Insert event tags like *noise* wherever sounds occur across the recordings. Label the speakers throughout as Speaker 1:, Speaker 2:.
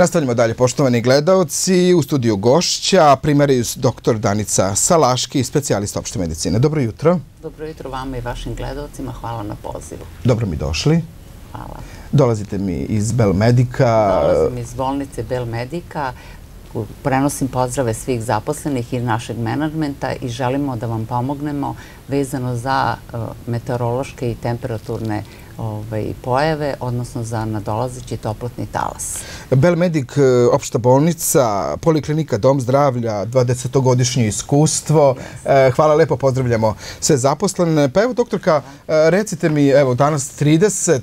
Speaker 1: Nastavljamo dalje, poštovani gledalci. U studiju gošća primarijus dr. Danica Salaški, specijalista opšte medicine. Dobro jutro.
Speaker 2: Dobro jutro vama i vašim gledalcima. Hvala na pozivu.
Speaker 1: Dobro mi došli.
Speaker 2: Hvala.
Speaker 1: Dolazite mi iz Belmedika.
Speaker 2: Dolazim iz bolnice Belmedika. Prenosim pozdrave svih zaposlenih i našeg menadžmenta i želimo da vam pomognemo vezano za e, meteorološke i temperaturne ovaj, pojave, odnosno za nadolazeći toplotni talas.
Speaker 1: Belmedik, e, opšta bolnica, poliklinika, dom zdravlja, 20-godišnje iskustvo. E, hvala lepo, pozdravljamo sve zaposlene. Pa evo, doktorka, recite mi, evo, danas 30,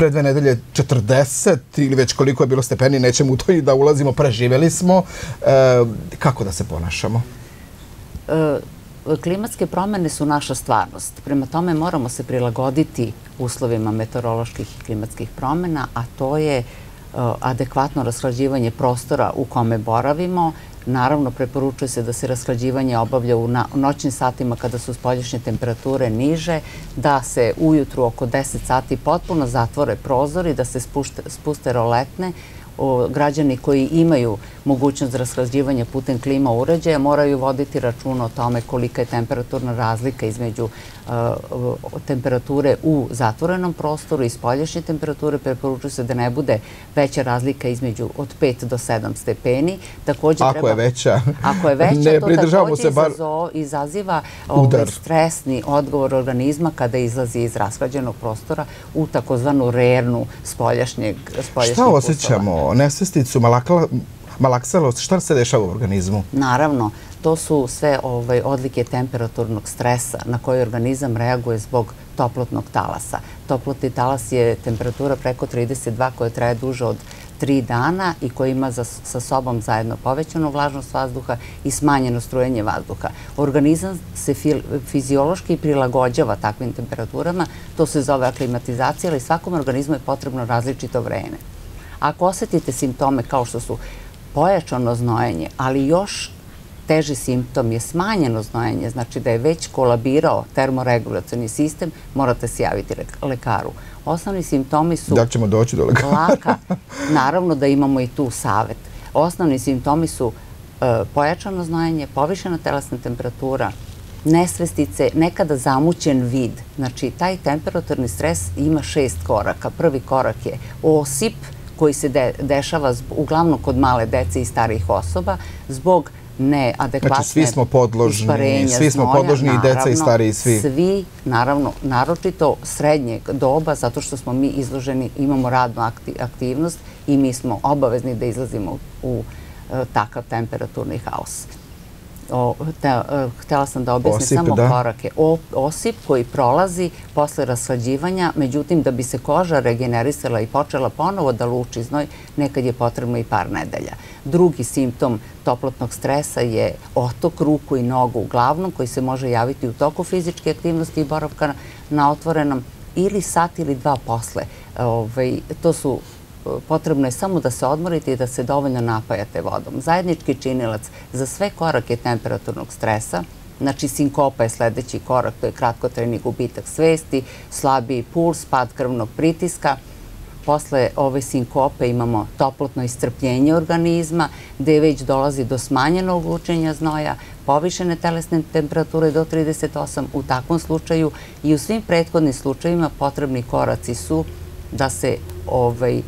Speaker 1: pre dve nedelje 40 ili već koliko je bilo stepeni, nećemo u to i da ulazimo, preživeli smo. E, kako da se ponašamo?
Speaker 2: E, klimatske promene su naša stvarnost. Prema tome moramo se prilagoditi uslovima meteoroloških i klimatskih promena, a to je e, adekvatno rashlađivanje prostora u kome boravimo, Naravno, preporučuje se da se rashlađivanje obavlja u noćnim satima kada su spolješnje temperature niže, da se ujutru oko 10 sati potpuno zatvore prozori, da se spuste roletne, građani koji imaju mogućnost rashlađivanja putem klima uređaja moraju voditi račun o tome kolika je temperaturna razlika između temperature u zatvorenom prostoru i spolješnje temperature. Preporučuje se da ne bude veća razlika između od 5 do 7 stepeni.
Speaker 1: Takođe, ako je veća,
Speaker 2: ako je veća, *laughs* to takođe bar... izaziva ovaj stresni odgovor organizma kada izlazi iz rashlađenog prostora u takozvanu rernu spoljašnjeg
Speaker 1: Šta osjećamo? Nesvesticu, malakselost, šta se dešava u organizmu?
Speaker 2: Naravno, to su sve ovaj, odlike temperaturnog stresa na koji organizam reaguje zbog toplotnog talasa. Toplotni talas je temperatura preko 32 koja traje duže od 3 dana i koja ima sa sobom zajedno povećanu vlažnost vazduha i smanjeno strujenje vazduha. Organizam se fiziološki prilagođava takvim temperaturama, to se zove aklimatizacija, ali svakom organizmu je potrebno različito vreme. Ako osetite simptome kao što su pojačano znojenje, ali još teži simptom je smanjeno znojenje, znači da je već kolabirao termoregulacijni sistem, morate se javiti lekaru. Osnovni simptomi su...
Speaker 1: Da ćemo doći do lekara?
Speaker 2: Laka. *laughs* Naravno da imamo i tu savet. Osnovni simptomi su e, pojačano znojenje, povišena telesna temperatura, nesvestice, nekada zamućen vid. Znači, taj temperaturni stres ima šest koraka. Prvi korak je osip, koji se dešava uglavnom kod male dece i starijih osoba zbog neadekvatne
Speaker 1: Znači, svi smo podložni, svi smo podložni i deca i stariji, svi.
Speaker 2: Svi, naravno, naročito srednjeg doba, zato što smo mi izloženi, imamo radnu aktivnost i mi smo obavezni da izlazimo u e, takav temperaturni haos. E, htela sam da objasnim samo korake. Osip koji prolazi posle raslađivanja, međutim da bi se koža regenerisala i počela ponovo da luči znoj, nekad je potrebno i par nedelja. Drugi simptom toplotnog stresa je otok ruku i nogu uglavnom koji se može javiti u toku fizičke aktivnosti i boravka na otvorenom ili sat ili dva posle. Ovaj, to su potrebno je samo da se odmorite i da se dovoljno napajate vodom. Zajednički činilac za sve korake temperaturnog stresa, znači sinkopa je sledeći korak, to je kratkotrajni gubitak svesti, slabiji puls, pad krvnog pritiska, Posle ove sinkope imamo toplotno istrpljenje organizma, gde već dolazi do smanjenog učenja znoja, povišene telesne temperature do 38 u takvom slučaju i u svim prethodnim slučajima potrebni koraci su da se ovaj,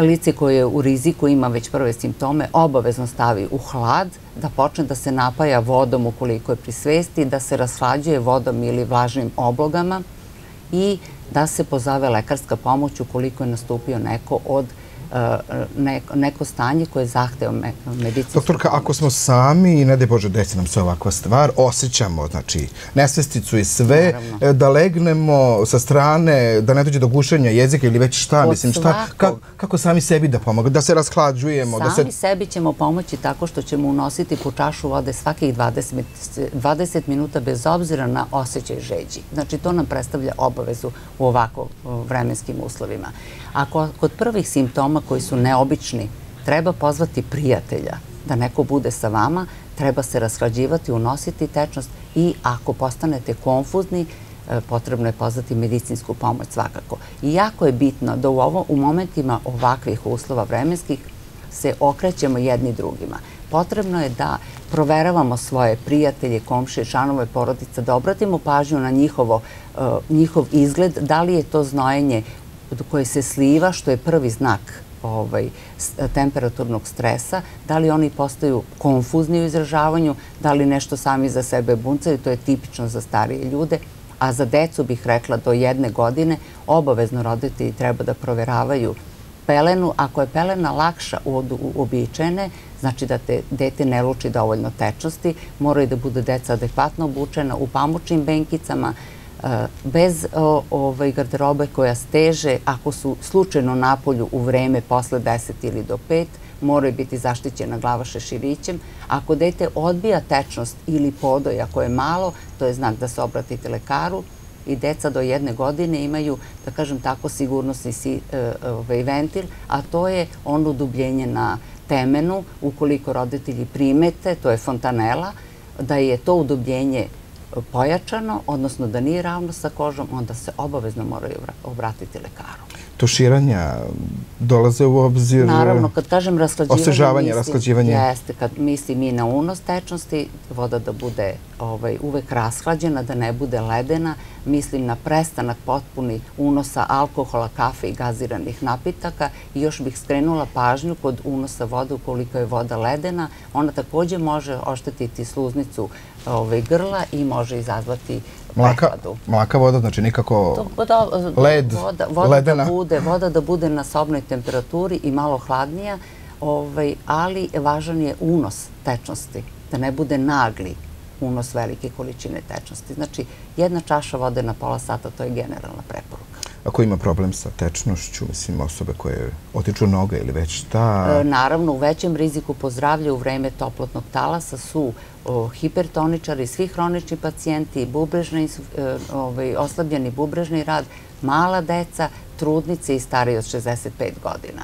Speaker 2: lice koje je u riziku ima već prve simptome, obavezno stavi u hlad, da počne da se napaja vodom ukoliko je pri svesti, da se raslađuje vodom ili vlažnim oblogama i da se pozove lekarska pomoć ukoliko je nastupio neko od neko stanje koje zahteva medicinsku.
Speaker 1: Doktorka, ako smo sami i ne daj Bože desi nam se ovakva stvar, osjećamo znači, nesvesticu i sve, e, da legnemo sa strane, da ne dođe do gušenja jezika ili već šta, mislim, šta, kako sami sebi da pomogu, da se rasklađujemo?
Speaker 2: Sami sebi ćemo pomoći tako što ćemo unositi po čašu vode svakih 20 minuta bez obzira na osjećaj žeđi. Znači, to nam predstavlja obavezu u ovako vremenskim uslovima. Ako kod prvih simptoma koji su neobični, treba pozvati prijatelja da neko bude sa vama, treba se rashlađivati, unositi tečnost i ako postanete konfuzni, e, potrebno je pozvati medicinsku pomoć svakako. I jako je bitno da u, ovo, u momentima ovakvih uslova vremenskih se okrećemo jedni drugima. Potrebno je da proveravamo svoje prijatelje, komšije, članove porodica, da obratimo pažnju na njihovo, njihov izgled, da li je to znojenje koje se sliva, što je prvi znak ovaj, temperaturnog stresa, da li oni postaju konfuzni u izražavanju, da li nešto sami za sebe buncaju, to je tipično za starije ljude, a za decu bih rekla do jedne godine obavezno roditelji treba da proveravaju pelenu. Ako je pelena lakša od uobičajene, znači da te dete ne luči dovoljno tečnosti, moraju da bude deca adekvatno obučena u pamučnim benkicama, bez ovaj, garderobe koja steže, ako su slučajno napolju u vreme posle 10 ili do 5, moraju biti zaštićena glava šeširićem. Ako dete odbija tečnost ili podoj, ako je malo, to je znak da se obratite lekaru i deca do jedne godine imaju, da kažem tako, sigurnosni si, e, ovaj, ventil, a to je ono udubljenje na temenu, ukoliko roditelji primete, to je fontanela, da je to udubljenje pojačano, odnosno da nije ravno sa kožom, onda se obavezno moraju obratiti lekaru.
Speaker 1: Tuširanja dolaze u obzir?
Speaker 2: Naravno, kad kažem rasklađivanje...
Speaker 1: Osvežavanje, rasklađivanje?
Speaker 2: Jeste, kad mislim i na unos tečnosti, voda da bude ovaj, uvek rashlađena, da ne bude ledena, mislim na prestanak potpuni unosa alkohola, kafe i gaziranih napitaka i još bih skrenula pažnju kod unosa vode ukoliko je voda ledena. Ona takođe može oštetiti sluznicu ovaj, grla i može izazvati prehladu.
Speaker 1: Mlaka voda, znači nikako led, ledena?
Speaker 2: Da bude, voda da bude na sobnoj temperaturi i malo hladnija, ovaj, ali važan je unos tečnosti, da ne bude nagli unos velike količine tečnosti. Znači, jedna čaša vode na pola sata, to je generalna preporuka.
Speaker 1: Ako ima problem sa tečnošću, mislim, osobe koje otiču noga ili već šta?
Speaker 2: E, naravno, u većem riziku po zdravlje u vreme toplotnog talasa su hipertoničari, svi hronični pacijenti, bubrežni, e, ovaj, oslabljeni bubrežni rad, mala deca, trudnice i stariji od 65 godina.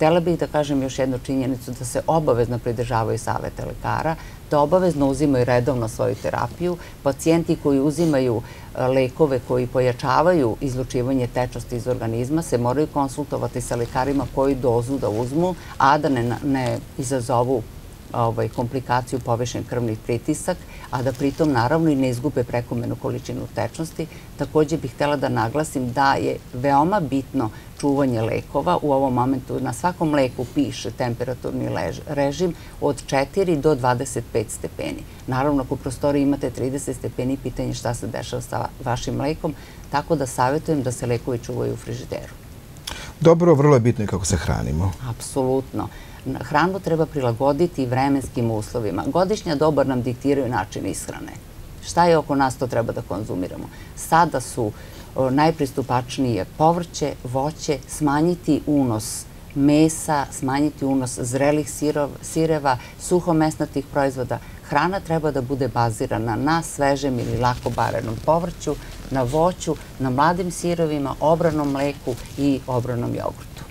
Speaker 2: Htela bih da kažem još jednu činjenicu da se obavezno pridržavaju savete lekara, da obavezno uzimaju redovno svoju terapiju. Pacijenti koji uzimaju e, lekove koji pojačavaju izlučivanje tečnosti iz organizma se moraju konsultovati sa lekarima koju dozu da uzmu, a da ne, izazovu ovaj, komplikaciju povišen krvni pritisak, a da pritom naravno i ne izgube prekomenu količinu tečnosti. Takođe bih htela da naglasim da je veoma bitno čuvanje lekova. U ovom momentu na svakom leku piše temperaturni režim od 4 do 25 stepeni. Naravno, ako u prostoriji imate 30 stepeni, pitanje šta se dešava sa vašim lekom, tako da savjetujem da se lekovi čuvaju u frižideru.
Speaker 1: Dobro, vrlo je bitno i kako se hranimo.
Speaker 2: Apsolutno hranu treba prilagoditi vremenskim uslovima. Godišnja dobar nam diktiraju način ishrane. Šta je oko nas to treba da konzumiramo? Sada su najpristupačnije povrće, voće, smanjiti unos mesa, smanjiti unos zrelih sireva, suhomesnatih proizvoda. Hrana treba da bude bazirana na svežem ili lako barenom povrću, na voću, na mladim sirovima, obranom mleku i obranom jogurtu.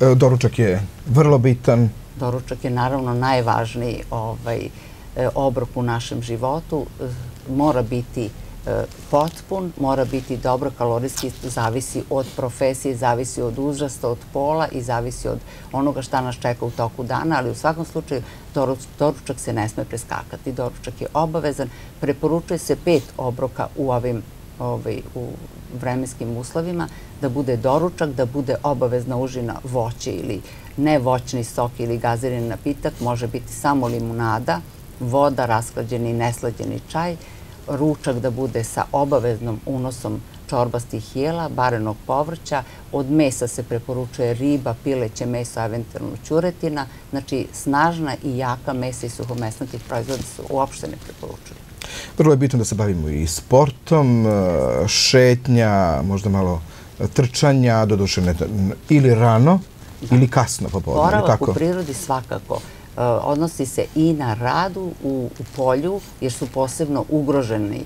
Speaker 1: E, doručak je vrlo bitan.
Speaker 2: Doručak je naravno najvažniji ovaj, obrok u našem životu. E, mora biti potpun, mora biti dobro kalorijski, zavisi od profesije, zavisi od uzrasta, od pola i zavisi od onoga šta nas čeka u toku dana, ali u svakom slučaju doručak se ne sme preskakati. Doručak je obavezan. Preporučuje se pet obroka u ovim ovaj, u vremenskim uslovima, da bude doručak, da bude obavezna užina voće ili nevoćni sok ili gazirani napitak, može biti samo limunada, voda, rasklađeni i neslađeni čaj, ručak da bude sa obaveznom unosom čorbastih jela, barenog povrća, od mesa se preporučuje riba, pileće meso, eventualno ćuretina, znači snažna i jaka mesa i suhomesnatih proizvoda se uopšte ne preporučuju.
Speaker 1: Vrlo je bitno da se bavimo i sportom, šetnja, možda malo trčanja, doduše ili rano da. ili kasno popodne.
Speaker 2: Boravak u prirodi svakako odnosi se i na radu u, polju, jer su posebno ugroženi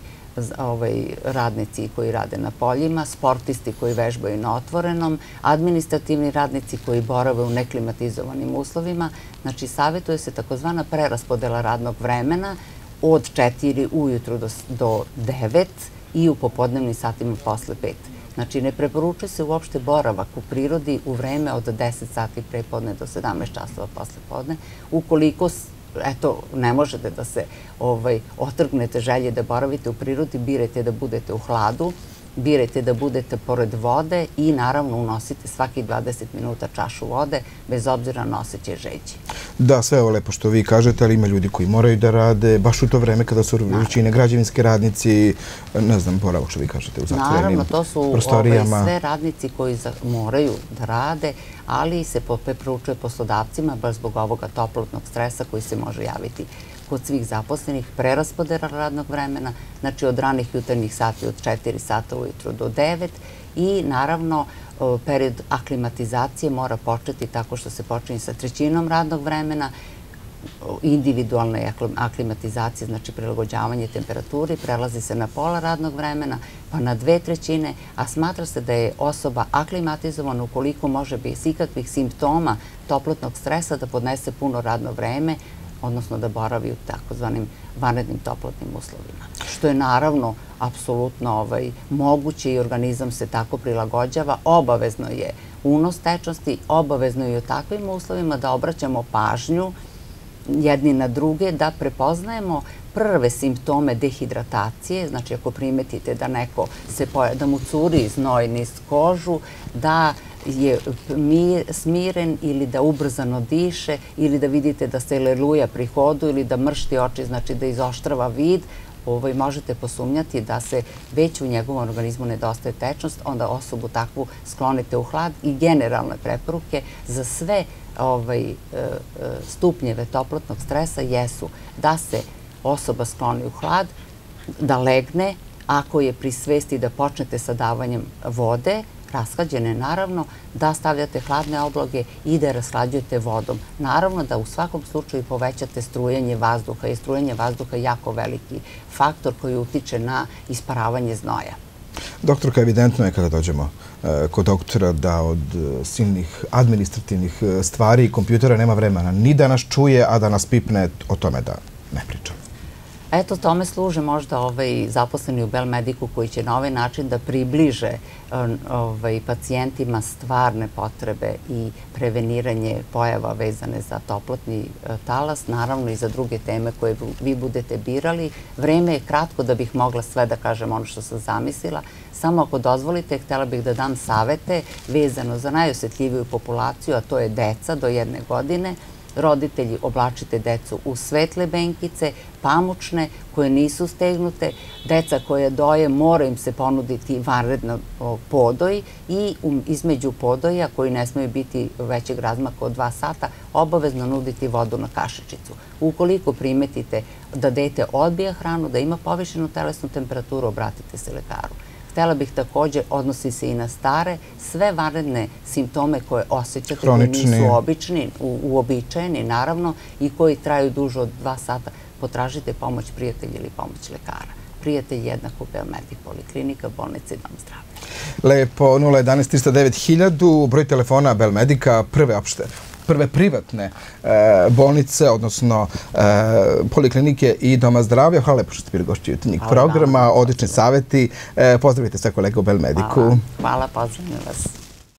Speaker 2: ovaj, radnici koji rade na poljima, sportisti koji vežbaju na otvorenom, administrativni radnici koji borave u neklimatizovanim uslovima. Znači, savjetuje se takozvana preraspodela radnog vremena od 4 ujutru do, do 9 i u popodnevnim satima posle 5. Znači, ne preporučuje se uopšte boravak u prirodi u vreme od 10 sati prepodne do 17 časova posle podne, ukoliko eto, ne možete da se ovaj, otrgnete želje da boravite u prirodi, birajte da budete u hladu, birajte da budete pored vode i naravno unosite svaki 20 minuta čašu vode, bez obzira na osjećaj žeđi.
Speaker 1: Da, sve ovo lepo što vi kažete, ali ima ljudi koji moraju da rade, baš u to vreme kada su većine građevinske radnici, ne znam, boravak što vi kažete u zatvorenim
Speaker 2: Naravno, to su sve radnici koji moraju da rade, ali se preporučuje poslodavcima baš zbog ovoga toplotnog stresa koji se može javiti kod svih zaposlenih, preraspodera radnog vremena, znači od ranih jutarnjih sati od 4 sata ujutru do 9 i naravno period aklimatizacije mora početi tako što se počinje sa trećinom radnog vremena, individualne aklimatizacije, znači prilagođavanje temperaturi, prelazi se na pola radnog vremena, pa na dve trećine, a smatra se da je osoba aklimatizovana ukoliko može bez ikakvih simptoma toplotnog stresa da podnese puno radno vreme, odnosno da boravi u takozvanim vanrednim toplotnim uslovima. Što je naravno apsolutno ovaj, moguće i organizam se tako prilagođava. Obavezno je unos tečnosti, obavezno je u takvim uslovima da obraćamo pažnju jedni na druge, da prepoznajemo prve simptome dehidratacije, znači ako primetite da neko se poja, da mu curi znoj niz kožu, da je smiren ili da ubrzano diše ili da vidite da se leluja pri hodu ili da mršti oči, znači da izoštrava vid, ovaj, možete posumnjati da se već u njegovom organizmu nedostaje tečnost, onda osobu takvu sklonite u hlad i generalne preporuke za sve ovaj, e, e, stupnjeve toplotnog stresa jesu da se osoba skloni u hlad, da legne, ako je pri svesti da počnete sa davanjem vode, rashlađene naravno, da stavljate hladne obloge i da rashlađujete vodom. Naravno da u svakom slučaju povećate strujenje vazduha i strujenje vazduha je jako veliki faktor koji utiče na isparavanje znoja.
Speaker 1: Doktorka, evidentno je kada dođemo e, kod doktora da od e, silnih administrativnih e, stvari i kompjutera nema vremena ni da nas čuje, a da nas pipne o tome da ne pričamo.
Speaker 2: Eto, tome služe možda ovaj, zaposleni u Belmediku koji će na ovaj način da približe ovaj, pacijentima stvarne potrebe i preveniranje pojava vezane za toplotni e, talas, naravno i za druge teme koje vi budete birali. Vreme je kratko da bih mogla sve da kažem ono što sam zamislila. Samo ako dozvolite, htela bih da dam savete vezano za najosjetljiviju populaciju, a to je deca do jedne godine, roditelji oblačite decu u svetle benkice, pamučne, koje nisu stegnute, deca koje doje mora im se ponuditi vanredno podoj i između podoja, koji ne smaju biti većeg razmaka od dva sata, obavezno nuditi vodu na kašičicu. Ukoliko primetite da dete odbija hranu, da ima povišenu telesnu temperaturu, obratite se lekaru. Htela bih takođe, odnosi se i na stare, sve vanredne simptome koje osjećate koji nisu obični, uobičajeni naravno i koji traju duže od dva sata, potražite pomoć prijatelja ili pomoć lekara. Prijatelj jednako Beomedik Poliklinika, bolnica i dom zdravlja.
Speaker 1: Lepo, 011 309 1000, broj telefona Belmedika, prve opšte prve privatne e, bolnice, odnosno e, poliklinike i doma zdravlja. Hvala lepo što ste bili gošći jutarnjeg programa, odlični saveti. E, pozdravite sve kolege u Belmediku.
Speaker 2: Hvala, hvala, pozdravljam vas.